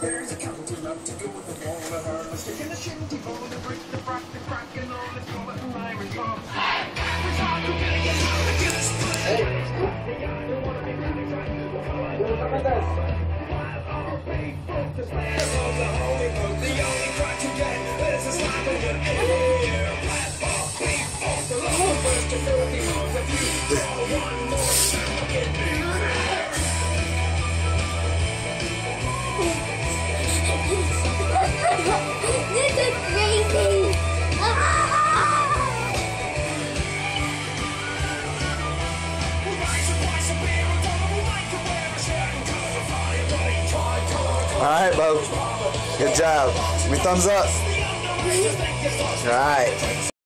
There's a counting up to go with the ball of our mistake. And a shinty ball to break the rock, the crack, and all the call and rhyme and bomb. Hey, the only crack you get is a slap on your ear. Why are we focused? The Lord to Alright, Bo. Good job. Give me thumbs up. Alright.